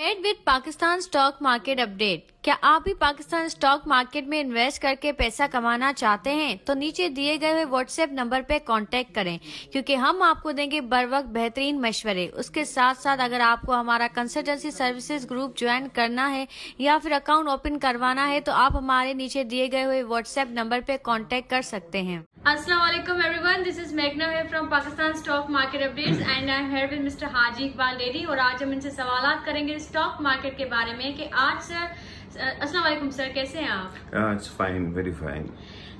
Ad with Pakistan stock market update क्या आप भी पाकिस्तान स्टॉक मार्केट में इन्वेस्ट करके पैसा कमाना चाहते हैं तो नीचे दिए गए हुए व्हाट्सएप नंबर पे कांटेक्ट करें, क्योंकि हम आपको देंगे बर वक्त बेहतरीन मशवरे उसके साथ साथ अगर आपको हमारा कंसल्टेंसी सर्विसेज़ ग्रुप ज्वाइन करना है या फिर अकाउंट ओपन करवाना है तो आप हमारे नीचे दिए गए हुए व्हाट्सएप नंबर पे कॉन्टेक्ट कर सकते हैं Assalamu alaikum everyone. This is Meghna here from Pakistan Stock Market Updates and I'm here with Mr. Haji Iqbal dairy और आज हम इनसे सवाल करेंगे स्टॉक मार्केट के बारे में कि आज सर अस्सलाम वालेकुम सर कैसे हैं आप? आज फाइन वेरी फाइन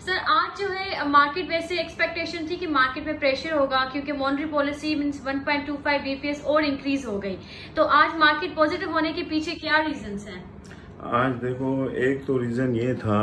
सर आज जो है मार्केट वैसे एक्सपेक्टेशन थी कि मार्केट में प्रेशर होगा क्योंकि मॉनिटरी पॉलिसी मीन्स 1.25 बीपीएस और इंक्रीज हो गई। तो आज मार्केट पॉजिटिव होने के पीछे क्या रीजन हैं? आज देखो एक तो रीजन ये था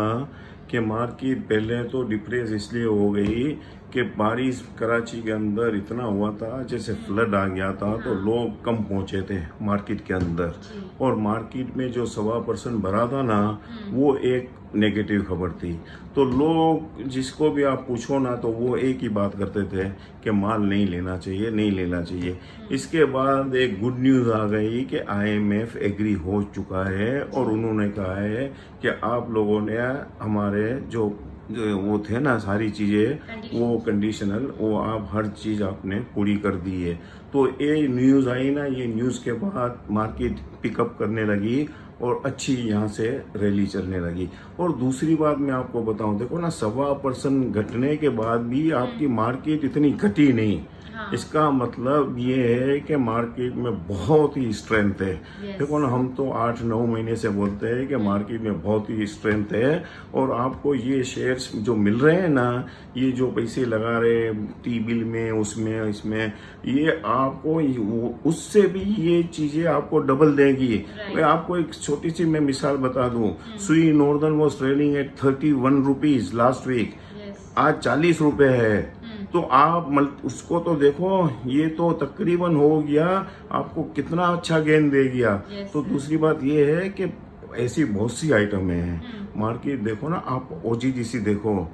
कि मार्केट पहले तो डिप्रेस इसलिए हो गई कि बारिश कराची के अंदर इतना हुआ था जैसे फ्लड आ गया था तो हाँ। लोग कम पहुँचे थे मार्केट के अंदर और मार्केट में जो सवा परसेंट भरा था ना हम्म। वो एक नेगेटिव खबर थी तो लोग जिसको भी आप पूछो ना तो वो एक ही बात करते थे कि माल नहीं लेना चाहिए नहीं लेना चाहिए हम्म। इसके बाद एक गुड न्यूज़ आ गई कि आईएमएफ एग्री हो चुका है और उन्होंने कहा है कि आप लोगों ने हमारे जो जो वो थे ना सारी चीज़ें वो कंडीशनल वो आप हर चीज़ आपने पूरी कर दी है। तो ये न्यूज़ आई ना ये न्यूज़ के बाद मार्केट पिकअप करने लगी और अच्छी यहाँ से रैली चलने लगी। और दूसरी बात मैं आपको बताऊँ देखो ना सवा परसेंट घटने के बाद भी आपकी मार्केट इतनी घटी नहीं। हाँ। इसका मतलब ये है कि मार्केट में बहुत ही स्ट्रेंथ है। देखो ना हम तो आठ नौ महीने से बोलते हैं कि मार्केट में बहुत ही स्ट्रेंथ है और आपको ये शेयर्स जो मिल रहे हैं ना ये जो पैसे लगा रहे टी बिल में उसमें इसमें ये आपको उससे भी ये चीज़ें आपको डबल देगी। मैं आपको एक छोटी सी मैं मिसाल बता दूँ। hmm. Sui northern was trading at thirty one rupees last week आज चालीस रुपए है। तो आप उसको तो देखो ये तो तकरीबन हो गया आपको कितना अच्छा गेंद दे गया। Yes, तो दूसरी बात ये है कि ऐसी बहुत सी आइटमें हैं। मार्केट हम्म। देखो ना आप ओ देखो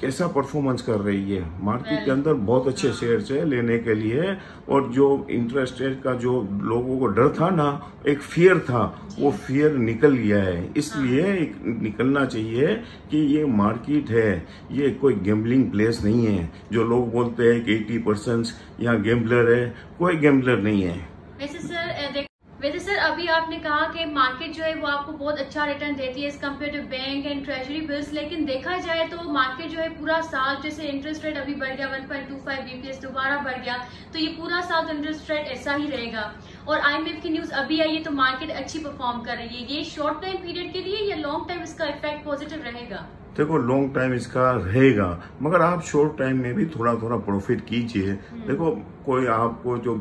कैसा परफॉर्मेंस कर रही है मार्केट के अंदर बहुत अच्छे शेयर्स हाँ। है लेने के लिए और जो इंटरेस्ट रेट का जो लोगों को डर था ना एक फियर था वो फियर निकल गया है इसलिए हाँ। एक निकलना चाहिए कि ये मार्केट है ये कोई गेम्बलिंग प्लेस नहीं है जो लोग बोलते हैं कि 80 परसेंट यहाँ गेम्बलर है कोई गेम्बलर नहीं है वैसे सर वैसे सर अभी आपने कहा कि मार्केट जो है वो आपको बहुत अच्छा रिटर्न देती है इस compare to bank and treasury bills लेकिन देखा जाए तो मार्केट जो है पूरा साल जैसे इंटरेस्ट रेट अभी बढ़ गया 1.25 बीपीएस दोबारा बढ़ गया तो ये पूरा साल तो इंटरेस्ट रेट ऐसा ही रहेगा। और आईएमएफ की न्यूज़ अभी आई है तो मार्केट अच्छी परफॉर्म कर रही है। ये शॉर्ट टाइम पीरियड के लिए या लॉन्ग टाइम इसका इफ़ेक्ट पॉजिटिव रहेगा? देखो लॉन्ग टाइम इसका रहेगा, मगर आप शॉर्ट टाइम में भी थोड़ा थोड़ा प्रॉफिट कीजिए। देखो कोई आपको जो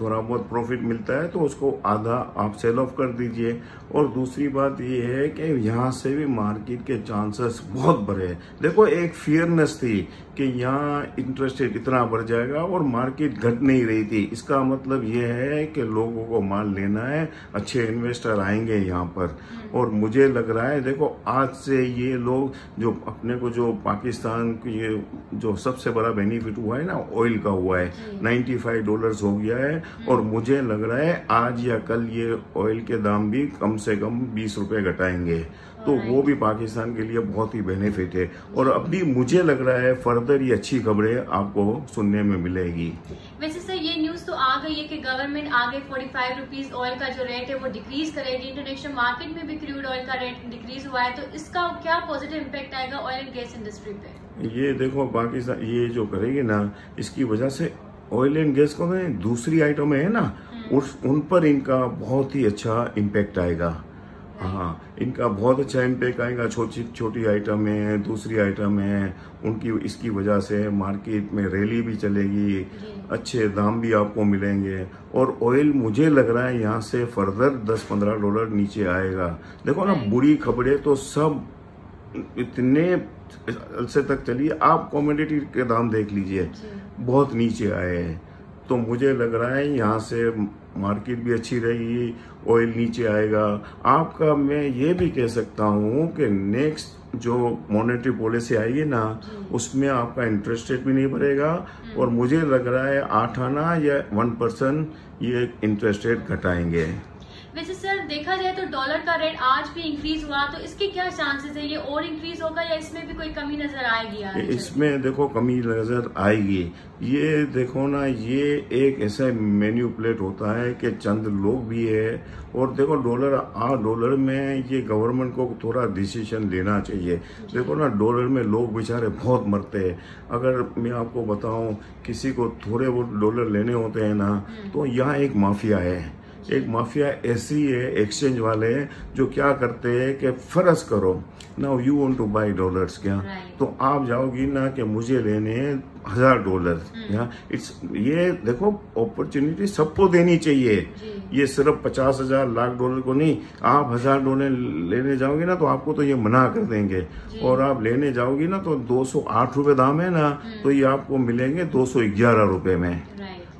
थोड़ा बहुत प्रॉफिट मिलता है तो उसको आधा आप सेल ऑफ़ कर दीजिए। और दूसरी बात ये है कि यहाँ से भी मार्केट के चांसेस बहुत बड़े हैं। देखो एक फियरनेस थी कि यहाँ इंटरेस्ट रेट इतना बढ़ जाएगा और मार्केट घट नहीं रही थी। इसका मतलब ये है कि लोगों को माल लेना है अच्छे इन्वेस्टर आएँगे यहाँ पर। और मुझे लग रहा है देखो आज से ये लोग जो अपने को जो पाकिस्तान की जो सबसे बड़ा बेनिफिट हुआ है ना ऑयल का हुआ है। 95 डॉलर्स हो गया है और मुझे लग रहा है आज या कल ये ऑयल के दाम भी कम से कम बीस रुपए घटाएँगे। तो वो भी पाकिस्तान के लिए बहुत ही बेनिफिट है। और अभी मुझे लग रहा है फर्दर ये अच्छी खबरें आपको सुनने में मिलेगी। वैसे सर ये न्यूज़ तो आ गई है कि गवर्नमेंट आगे फोर्टी फाइव रुपीज़ ऑयल का जो रेट है वो डिक्रीज करेगी। इंटरनेशनल मार्केट में भी क्रूड ऑयल का रेट डिक्रीज हुआ है। तो इसका क्या पॉजिटिव इम्पेक्ट आएगा ऑयल एंड गैस इंडस्ट्री पे? ये देखो पाकिस्तान ये जो करेगी ना इसकी वजह से ऑयल एंड गैस को में दूसरी आइटम है ना हम्म। उस उन पर इनका बहुत ही अच्छा इम्पेक्ट आएगा। हाँ इनका बहुत अच्छा इम्पेक्ट आएगा। छोटी छोटी आइटम है दूसरी आइटम है उनकी इसकी वजह से मार्केट में रैली भी चलेगी अच्छे दाम भी आपको मिलेंगे। और ऑयल मुझे लग रहा है यहाँ से फर्दर 10-15 डॉलर नीचे आएगा। देखो ना बुरी खबरें तो सब इतने अरसे तक चलिए। आप कॉमोडिटी के दाम देख लीजिए। बहुत नीचे आए हैं। तो मुझे लग रहा है यहाँ से मार्केट भी अच्छी रहेगी ऑयल नीचे आएगा। आपका मैं ये भी कह सकता हूँ कि नेक्स्ट जो मॉनेटरी पॉलिसी आएगी ना उसमें आपका इंटरेस्ट रेट भी नहीं बढ़ेगा। हम्म। और मुझे लग रहा है आठ आना या वन परसेंट ये इंटरेस्ट रेट घटाएँगे। वैसे सर देखा जाए तो डॉलर का रेट आज भी इंक्रीज हुआ तो इसके क्या चांसेस है? ये और इंक्रीज होगा या इसमें भी कोई कमी नज़र आएगी इसमें देखो कमी नज़र आएगी। ये देखो ना ये एक ऐसा मेन्यू प्लेट होता है कि चंद लोग भी है और देखो डॉलर आ डॉलर में ये गवर्नमेंट को थोड़ा डिसीज़न लेना चाहिए। देखो ना डॉलर में लोग बेचारे बहुत मरते हैं। अगर मैं आपको बताऊँ किसी को थोड़े बहुत डॉलर लेने होते हैं ना तो यहाँ एक माफिया है। एक माफिया ऐसी है एक्सचेंज वाले जो क्या करते हैं कि फ़र्ज़ करो। Now you want to buy dollars क्या. तो आप जाओगी ना कि मुझे लेने हैं हज़ार डॉलर यहाँ इट्स ये देखो अपॉर्चुनिटी सबको देनी चाहिए। ये सिर्फ़ पचास हज़ार लाख डॉलर को नहीं आप हज़ार डॉलर लेने जाओगे ना तो आपको तो ये मना कर देंगे। और आप लेने जाओगी ना तो दो सौ आठ रुपए दाम है ना तो ये आपको मिलेंगे दो सौ ग्यारह रुपए में।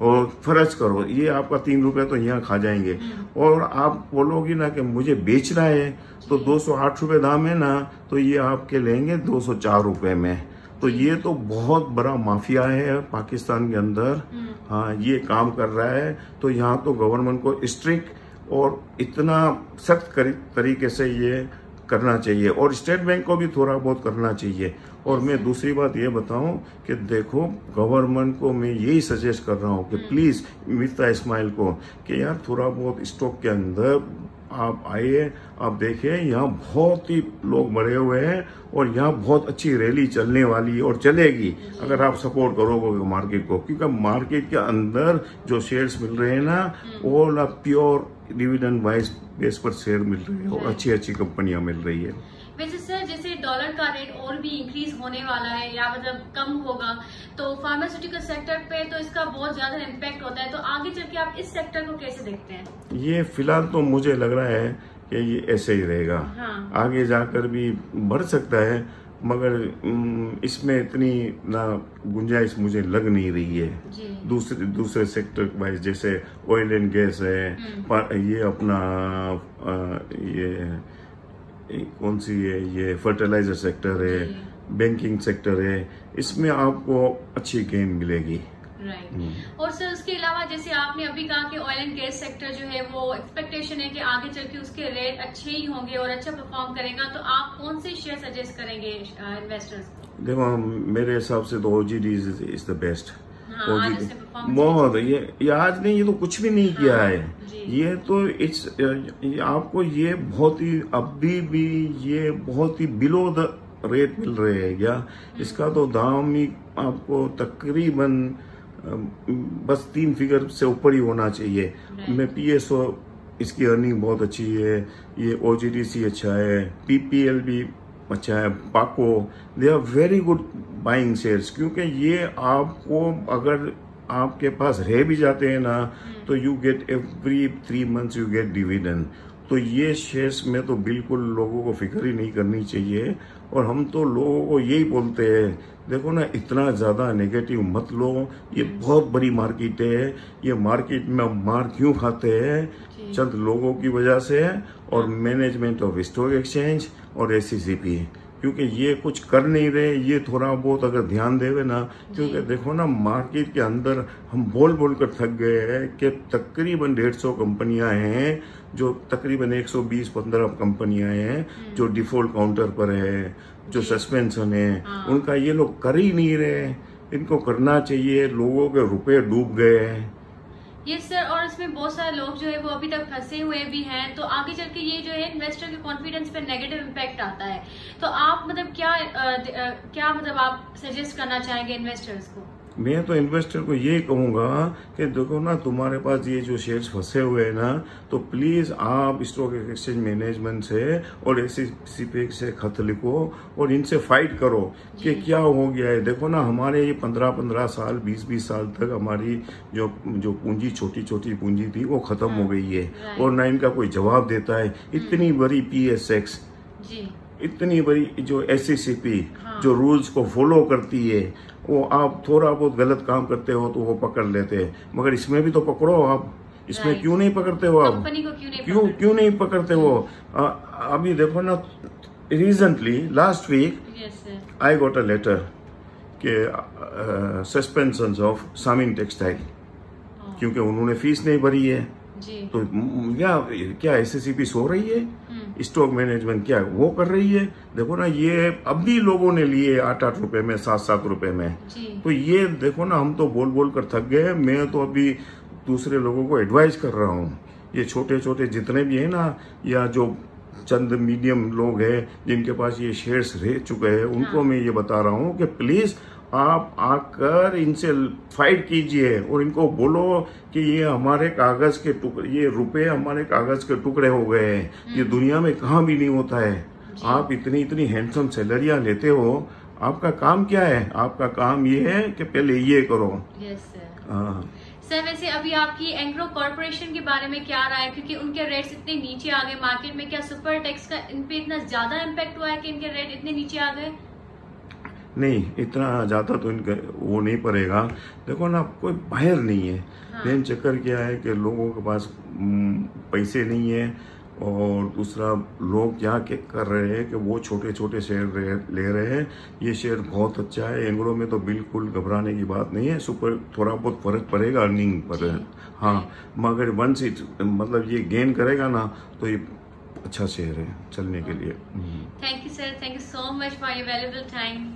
और फ़र्ज़ करो ये आपका तीन रुपए तो यहाँ खा जाएँगे। और आप बोलोगे ना कि मुझे बेचना है तो दो सौ आठ रुपए दाम है ना तो ये आपके लेंगे दो सौ चार रुपए में। तो ये तो बहुत बड़ा माफिया है पाकिस्तान के अंदर। हाँ ये काम कर रहा है तो यहाँ तो गवर्नमेंट को स्ट्रिक्ट और इतना सख्त तरीके से ये करना चाहिए। और स्टेट बैंक को भी थोड़ा बहुत करना चाहिए। और मैं दूसरी बात ये बताऊँ कि देखो गवर्नमेंट को मैं यही सजेस्ट कर रहा हूँ कि प्लीज़ मिफ्ता इस्माइल को कि यार थोड़ा बहुत स्टॉक के अंदर आप आइए आप देखिए यहाँ बहुत ही लोग मरे हुए हैं और यहाँ बहुत अच्छी रैली चलने वाली है और चलेगी। अगर आप सपोर्ट करोगे मार्केट को क्योंकि मार्केट के अंदर जो शेयर्स मिल रहे हैं ना वो ना प्योर डिविडेंड वाइज बेस पर शेयर मिल रहे हैं और अच्छी अच्छी कंपनियाँ मिल रही है। वैसे सर जैसे डॉलर का रेट और भी इंक्रीज होने वाला है या मतलब कम होगा तो फार्मास्यूटिकल सेक्टर पे तो इसका बहुत ज़्यादा इम्पैक्ट होता है तो आगे चल के आप इस सेक्टर को कैसे देखते हैं? ये फ़िलहाल तो मुझे लग रहा है कि ये ऐसे ही रहेगा। हाँ। आगे जाकर भी बढ़ सकता है मगर इसमें इतनी ना गुंजाइश मुझे लग नहीं रही है। जी। दूसरे दूसरे सेक्टर वाइज जैसे ऑयल एंड गैस है पर ये अपना ये ये कौन सी है? ये फर्टिलाइज़र सेक्टर है बैंकिंग सेक्टर है। इसमें आपको अच्छी गेन मिलेगी। राइट और सर उसके अलावा जैसे आपने अभी कहा कि ऑयल एंड गैस सेक्टर जो है वो एक्सपेक्टेशन है कि आगे चल के उसके रेट अच्छे ही होंगे और अच्छा परफॉर्म करेगा तो आप कौन से शेयर सजेस्ट करेंगे इन्वेस्टर्स को? देखो मेरे हिसाब से तो ओजीडी इज़ द बेस्ट हाँ, बहुत ये ये आज नहीं ये तो कुछ भी नहीं किया है ये तो इट्स आपको ये बहुत ही अभी भी ये बहुत ही बिलो द रेट मिल रहे हैं क्या इसका तो दाम ही आपको तकरीबन बस तीन फिगर से ऊपर ही होना चाहिए। मैं पीएसओ इसकी अर्निंग बहुत अच्छी है ये ओजीडीसी अच्छा है पीपीएल भी अच्छा है, पाको they are very good buying shares क्योंकि ये आपको, अगर आपके पास रह भी जाते हैं ना तो you get every three months you get dividend तो ये शेयर्स में तो बिल्कुल लोगों को फ़िक्र ही नहीं करनी चाहिए और हम तो लोगों को यही बोलते हैं देखो ना इतना ज़्यादा नेगेटिव मत लो ये बहुत बड़ी मार्केट है ये मार्केट में मार क्यों खाते हैं? चंद लोगों की वजह से और मैनेजमेंट ऑफ़ स्टॉक एक्सचेंज और एससीसीपी क्योंकि ये कुछ कर नहीं रहे ये थोड़ा बहुत अगर ध्यान देवे ना क्योंकि देखो ना मार्केट के अंदर हम बोल बोल कर थक गए हैं कि तकरीबन डेढ़ सौ कंपनियाँ हैं जो तकरीबन 120 पंद्रह कंपनियाँ हैं जो डिफ़ॉल्ट काउंटर पर है जो सस्पेंशन है। उनका ये लोग कर ही नहीं रहे इनको करना चाहिए लोगों के रुपए डूब गए हैं। ये सर और इसमें बहुत सारे लोग जो है वो अभी तक फंसे हुए भी हैं। तो आगे चल के ये जो है इन्वेस्टर के कॉन्फिडेंस पे नेगेटिव इम्पैक्ट आता है। तो आप मतलब क्या आ, आ, क्या मतलब आप सजेस्ट करना चाहेंगे इन्वेस्टर्स को? मैं तो इन्वेस्टर को ये कहूँगा कि देखो ना तुम्हारे पास ये जो शेयर्स फंसे हुए हैं ना तो प्लीज़ आप स्टॉक एक्सचेंज मैनेजमेंट से और एससीपी से खत लिखो और इनसे फाइट करो कि क्या हो गया है। देखो ना हमारे ये पंद्रह पंद्रह साल बीस बीस साल तक हमारी जो जो पूंजी छोटी छोटी पूंजी थी वो खत्म हो गई है। और ना इनका कोई जवाब देता है। इतनी बड़ी पी एस जी। इतनी बड़ी जो एससीसीपी जो रूल्स को फॉलो करती है वो आप थोड़ा बहुत गलत काम करते हो तो वो पकड़ लेते हैं। मगर इसमें भी तो पकड़ो आप। इसमें. क्यों नहीं पकड़ते हो आप? क्यों क्यों नहीं पकड़ते हो? अभी देखो ना recently last week I got a letter के सस्पेंशन ऑफ़ सामिन टेक्सटाइल. क्योंकि उन्होंने फ़ीस नहीं भरी है। जी। तो क्या क्या एसएससीपी सो रही है? स्टॉक मैनेजमेंट क्या है? वो कर रही है। देखो ना ये अब भी लोगों ने लिए आठ आठ रुपए में सात सात रुपए में। तो ये देखो ना हम तो बोल बोल कर थक गए मैं तो अभी दूसरे लोगों को एडवाइस कर रहा हूँ। ये छोटे छोटे जितने भी है ना या जो चंद मीडियम लोग हैं जिनके पास ये शेयर्स रह चुके हैं। उनको मैं ये बता रहा हूँ कि प्लीज़ आप आकर इनसे फाइट कीजिए और इनको बोलो कि ये हमारे कागज़ के टुकड़े ये रुपए हमारे कागज़ के टुकड़े हो गए हैं। ये दुनिया में कहाँ भी नहीं होता है। आप इतनी इतनी हैंडसम सैलरियाँ लेते हो आपका काम क्या है? आपका काम ये है कि पहले ये करो। यस सर हाँ। सर वैसे अभी आपकी एंग्रो कॉर्पोरेशन के बारे में क्या रहा है? क्योंकि उनके रेट्स इतने नीचे आ गए मार्केट में। क्या सुपर टैक्स का इन पे इतना ज़्यादा इम्पैक्ट हुआ है कि इनके रेट इतने नीचे आ गए? नहीं इतना ज़्यादा तो इनका वो नहीं पड़ेगा। देखो ना कोई बाहर नहीं है। मेन चक्कर क्या है कि लोगों के पास हम्म, पैसे नहीं है। और दूसरा लोग क्या के कर रहे हैं कि वो छोटे छोटे शेयर ले रहे हैं। ये शेयर बहुत अच्छा है। एंग्रो में तो बिल्कुल घबराने की बात नहीं है। सुपर थोड़ा बहुत फ़र्क पड़ेगा अर्निंग पर। हाँ मगर वंस इट मतलब ये गेन करेगा ना तो ये अच्छा शेयर है चलने के लिए। Thank you sir thank you so much for your valuable time